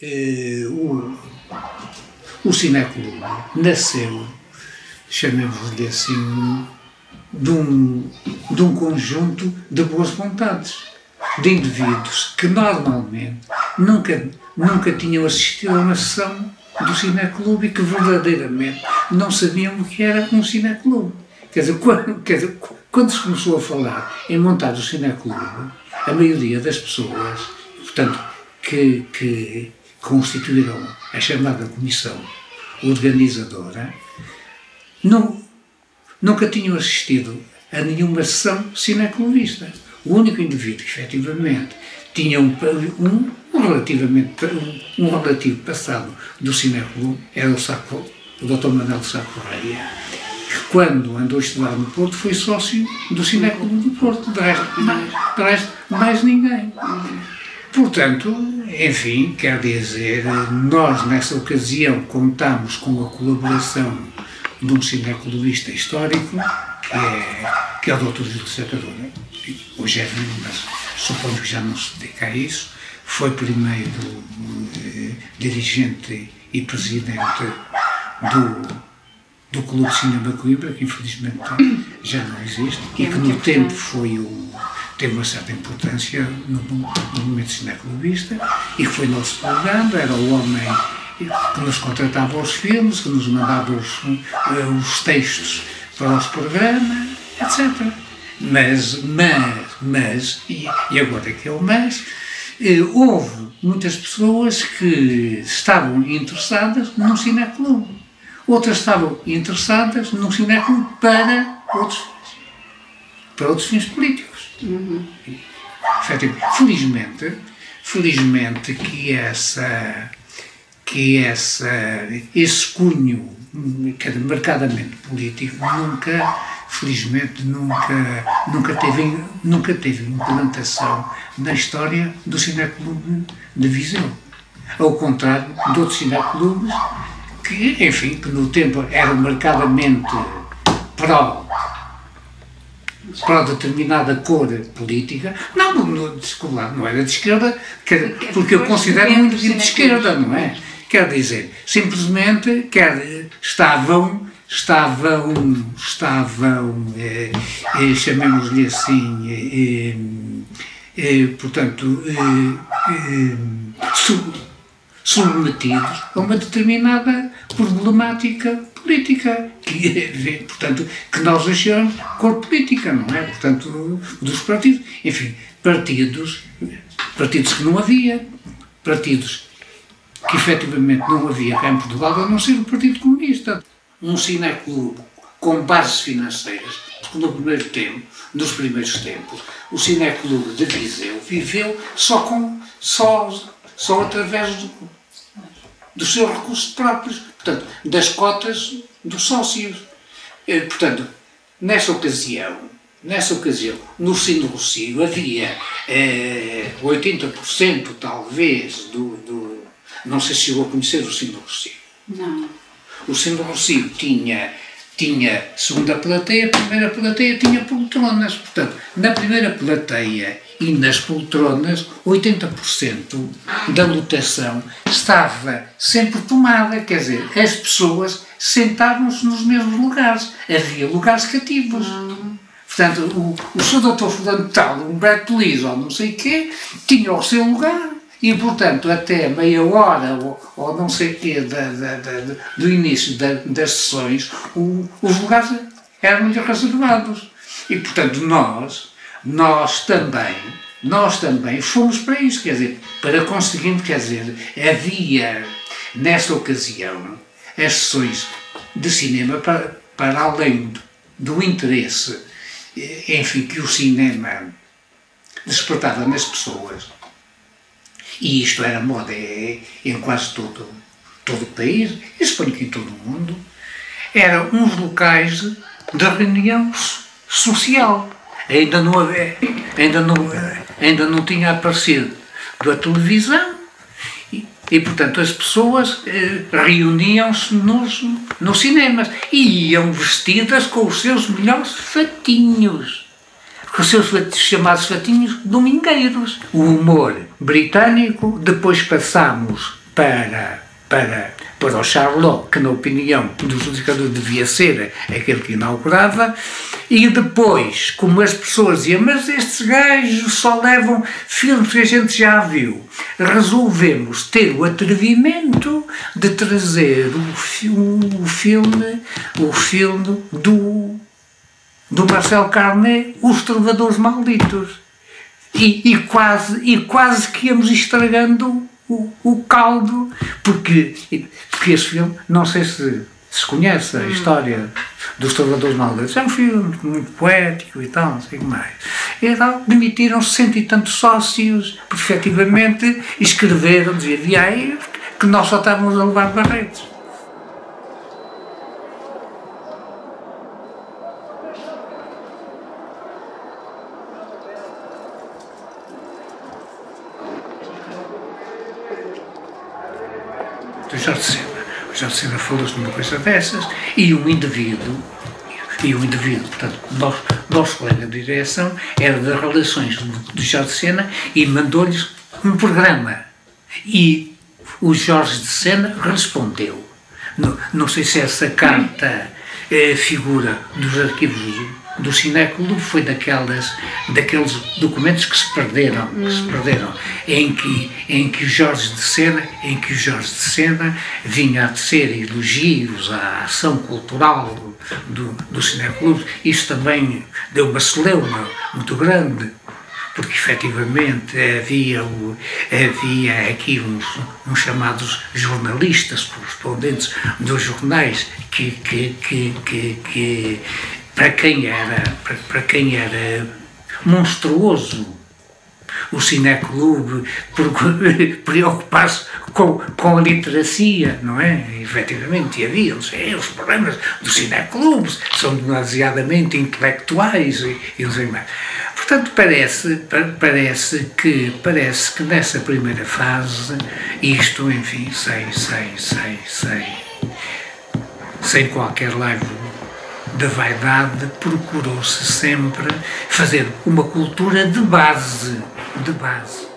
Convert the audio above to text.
eh, o, o Cineclube nasceu, chamemos-lhe assim, de um, de um conjunto de boas vontades, de indivíduos que normalmente nunca, nunca tinham assistido a uma sessão do Cineclube e que verdadeiramente não sabiam o que era um Cineclube. Quer dizer, quando, quer dizer, quando se começou a falar em montar o Cineclube, a maioria das pessoas, portanto, que, que constituíram a chamada comissão organizadora, não, nunca tinham assistido a nenhuma sessão cineclubista. O único indivíduo que, efetivamente, tinha um, um, um relativamente, um, um, relativo passado do cineclube era o, Saco, o Dr. Manuel Sá Correia, que quando andou a estudar no Porto foi sócio do cineclube do Porto, de resto, mais, de resto, mais ninguém. Portanto, enfim, quer dizer, nós nessa ocasião contamos com a colaboração de um cineclubista histórico, que é, que é o Dr. Júlio Sacadura. Hoje é vivo, mas suponho que já não se dedica a isso. Foi primeiro eh, dirigente e presidente do, do Clube Cinema Coimbra, que infelizmente já não existe, e que no tempo foi o teve uma certa importância no, no movimento cineclubista e que foi nosso delegado, era o homem que nos contratava os filmes, que nos mandava os, os textos para o programa, etc. Mas, mas, mas, e, e agora que é o mas, eh, houve muitas pessoas que estavam interessadas num cineclube. Outras estavam interessadas num cineclube para outros, para outros fins políticos. Uhum. Felizmente, felizmente que essa que essa, esse cunho marcadamente político nunca, felizmente, nunca, nunca, teve, nunca teve implantação na história do Cineclube de Viseu. Ao contrário de outros cineclubes que, enfim, que no tempo eram marcadamente pró para determinada cor política, não, no, desculpa, não era de esquerda, porque eu considero muito de esquerda, não é? Quer dizer, simplesmente quer, estavam, estavam, estavam, eh, eh, chamemos-lhe assim, eh, eh portanto, eh, eh, sub, submetidos a uma determinada problemática política, que é, portanto, que nós achamos cor política, não é? Portanto, dos partidos. Enfim, partidos, partidos que não havia, partidos que efetivamente não havia cá em Portugal, a não ser o Partido Comunista. Um cineclube com bases financeiras, porque no primeiro tempo, nos primeiros tempos, o cineclube de Viseu viveu só, com, só, só através do, dos seus recursos próprios, portanto, das cotas dos sócios. Eh, portanto, nessa ocasião, nessa ocasião, no Sino Rocio havia eh, 80% talvez do, do, Não sei se chegou a conhecer o Sino Rocio. Não. O Sino Rocio tinha tinha segunda plateia, primeira plateia tinha poltronas. Portanto, na primeira plateia e nas poltronas, 80% da lotação estava sempre tomada, quer dizer, as pessoas sentavam-se nos mesmos lugares, havia lugares cativos. Portanto, o, o Sr. Dr. Fulano Tal, Humberto Liz ou não sei o quê, tinha o seu lugar e, portanto, até meia hora ou, ou não sei o quê da, da, da, do início das sessões, o, os lugares eram-lhe reservados. E, portanto, nós, nós também, nós também fomos para isso, quer dizer, para conseguirmos, quer dizer, havia, nessa ocasião, as sessões de cinema para, para além do, do interesse, enfim, que o cinema despertava nas pessoas, e isto era moda é, em quase todo, todo o país, e suponho que em todo o mundo, eram uns locais de reunião social. Ainda não, ainda não, ainda não tinha aparecido da televisão e, e portanto, as pessoas eh, reuniam-se nos, nos cinemas e iam vestidas com os seus melhores fatinhos com os seus chamados fatinhos domingueiros. O humor britânico, depois passamos para, para, para o Charlot, que na opinião dos indicadores devia ser aquele que inaugurava, e depois, como as pessoas diziam, mas estes gajos só levam filmes que a gente já viu, resolvemos ter o atrevimento de trazer o, o filme, o filme do, do Marcel Carnet, Os Trovadores Malditos. E, e, quase, e quase que íamos estragando o, o caldo, porque, porque esse filme, não sei se se conhece a hum. história dos Trovadores Malditos, é um filme muito poético e tal, não sei o que mais. E então demitiram-se cento e tantos sócios, porque efetivamente escreveram, dizia, aí que nós só estávamos a levar barretes. Do Jorge Sena. O Jorge Sena falou-se numa coisa dessas e um indivíduo, e um indivíduo, portanto, nosso, nosso colega de direção, era das relações do Jorge Sena e mandou-lhes um programa. E o Jorge de Sena respondeu. Não, não sei se essa carta é, figura dos arquivos do Cinéculo foi daquelas, daqueles documentos que se perderam, que se hum. perderam, em que, em que o Jorge de Sena, em que o Jorge de Sena vinha a tecer elogios à ação cultural do, do Cineclube. Isso também deu uma celeuma muito grande, porque efetivamente havia, o, havia aqui uns, uns, chamados jornalistas correspondentes dos jornais que, que, que, que, que para quem era, para, para quem era monstruoso o Cineclube preocupar-se com, com a literacia, não é? E, efetivamente, havia eles, é, os problemas do Cineclube são demasiadamente intelectuais e, e não sei mais. Portanto, parece, parece, que, parece que nessa primeira fase, isto, enfim, sem, sem, sem, sem, sem qualquer live da vaidade, procurou-se sempre fazer uma cultura de base, de base.